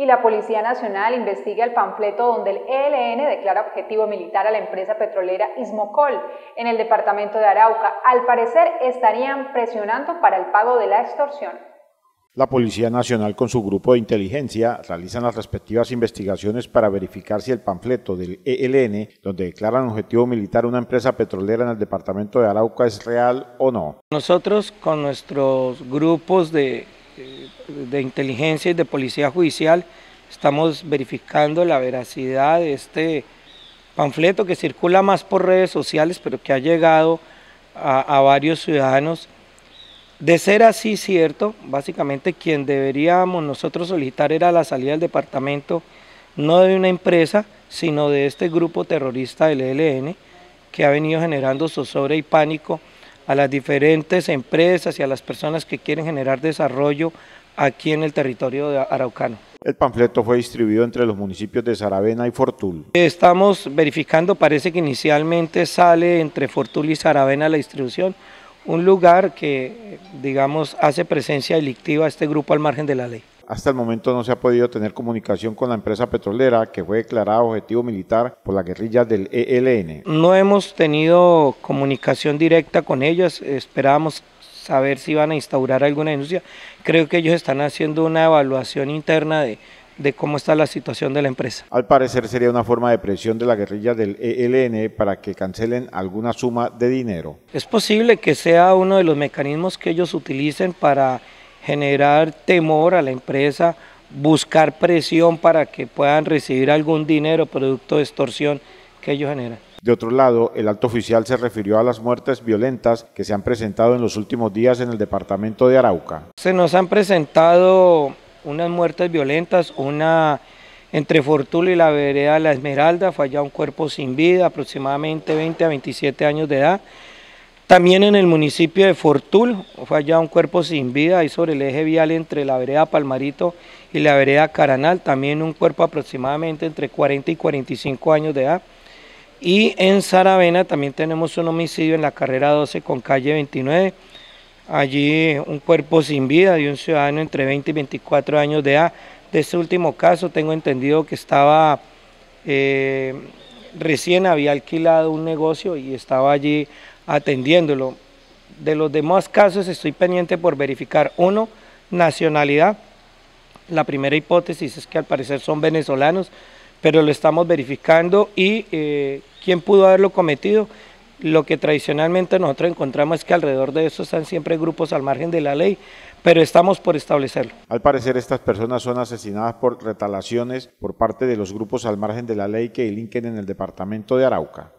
Y la Policía Nacional investiga el panfleto donde el ELN declara objetivo militar a la empresa petrolera Ismocol en el departamento de Arauca. Al parecer estarían presionando para el pago de la extorsión. La Policía Nacional con su grupo de inteligencia realizan las respectivas investigaciones para verificar si el panfleto del ELN, donde declaran objetivo militar una empresa petrolera en el departamento de Arauca, es real o no. Nosotros con nuestros grupos de de inteligencia y de policía judicial estamos verificando la veracidad de este panfleto que circula más por redes sociales, pero que ha llegado a, varios ciudadanos. De ser así cierto, básicamente quien deberíamos nosotros solicitar era la salida del departamento, no de una empresa, sino de este grupo terrorista del ELN, que ha venido generando zozobra y pánico a las diferentes empresas y a las personas que quieren generar desarrollo aquí en el territorio de araucano. El panfleto fue distribuido entre los municipios de Saravena y Fortul. Estamos verificando, parece que inicialmente sale entre Fortul y Saravena la distribución, un lugar que, digamos, hace presencia delictiva a este grupo al margen de la ley. Hasta el momento no se ha podido tener comunicación con la empresa petrolera que fue declarada objetivo militar por la guerrilla del ELN. No hemos tenido comunicación directa con ellos, esperábamos saber si van a instaurar alguna denuncia. Creo que ellos están haciendo una evaluación interna de, de cómo está la situación de la empresa. Al parecer sería una forma de presión de la guerrilla del ELN para que cancelen alguna suma de dinero. Es posible que sea uno de los mecanismos que ellos utilicen para generar temor a la empresa, buscar presión para que puedan recibir algún dinero producto de extorsión que ellos generan. De otro lado, el alto oficial se refirió a las muertes violentas que se han presentado en los últimos días en el departamento de Arauca. Se nos han presentado unas muertes violentas, una entre Fortulo y la vereda La Esmeralda, fue allá un cuerpo sin vida, aproximadamente 20 a 27 años de edad. También en el municipio de Fortul fue allá un cuerpo sin vida, ahí sobre el eje vial entre la vereda Palmarito y la vereda Caranal, también un cuerpo aproximadamente entre 40 y 45 años de edad. Y en Saravena también tenemos un homicidio en la carrera 12 con calle 29, allí un cuerpo sin vida de un ciudadano entre 20 y 24 años de edad. De este último caso tengo entendido que estaba, eh, recién había alquilado un negocio y estaba allí atendiéndolo. De los demás casos estoy pendiente por verificar, uno, nacionalidad. La primera hipótesis es que al parecer son venezolanos, pero lo estamos verificando y eh, quién pudo haberlo cometido. Lo que tradicionalmente nosotros encontramos es que alrededor de eso están siempre grupos al margen de la ley, pero estamos por establecerlo. Al parecer estas personas son asesinadas por retalaciones por parte de los grupos al margen de la ley que delinquen en el departamento de Arauca.